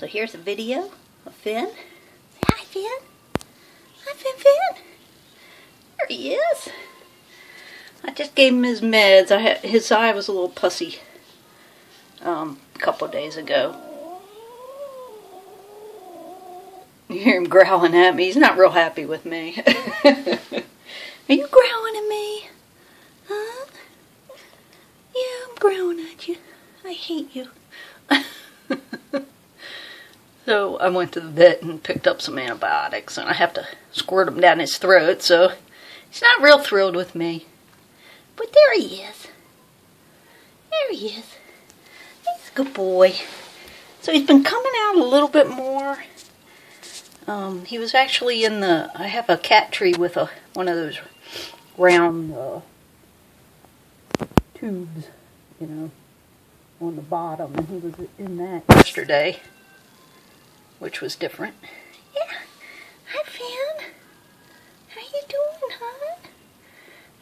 So here's a video of Finn. Hi, Finn. Hi, Finn Finn. There he is. I just gave him his meds. I had, his eye was a little pussy um, a couple days ago. You hear him growling at me. He's not real happy with me. Are you growling at me? Huh? Yeah, I'm growling at you. I hate you. So I went to the vet and picked up some antibiotics, and I have to squirt them down his throat, so he's not real thrilled with me. But there he is. There he is. He's a good boy. So he's been coming out a little bit more. Um, he was actually in the. I have a cat tree with a one of those round uh, tubes, you know, on the bottom, and he was in that yesterday which was different. Yeah. Hi, Finn. How you doing, huh?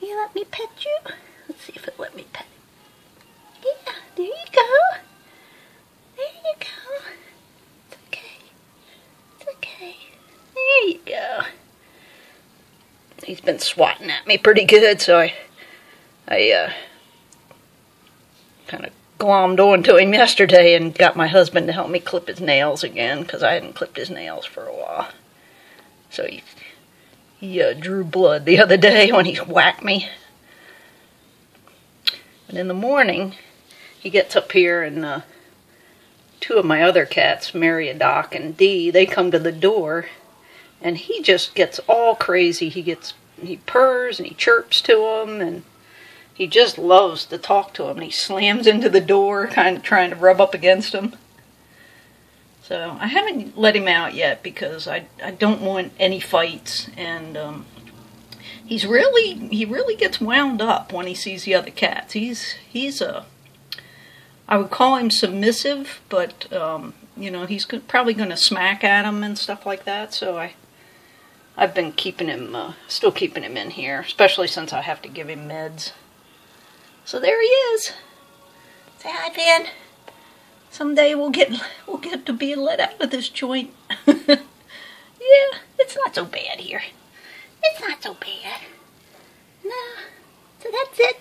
You let me pet you? Let's see if it let me pet. Yeah, there you go. There you go. It's okay. It's okay. There you go. He's been swatting at me pretty good, so I, I, uh, kind of glommed onto him yesterday and got my husband to help me clip his nails again because I hadn't clipped his nails for a while. So he he uh, drew blood the other day when he whacked me. But in the morning, he gets up here and uh, two of my other cats, Mary, Doc, and Dee, they come to the door, and he just gets all crazy. He gets he purrs and he chirps to them and he just loves to talk to him. And he slams into the door, kind of trying to rub up against him. So I haven't let him out yet because I I don't want any fights, and um, he's really he really gets wound up when he sees the other cats. He's he's a I would call him submissive, but um, you know he's probably going to smack at him and stuff like that. So I I've been keeping him uh, still keeping him in here, especially since I have to give him meds. So there he is. Say hi, Finn. Someday we'll get we'll get to be let out of this joint. yeah, it's not so bad here. It's not so bad. No. So that's it.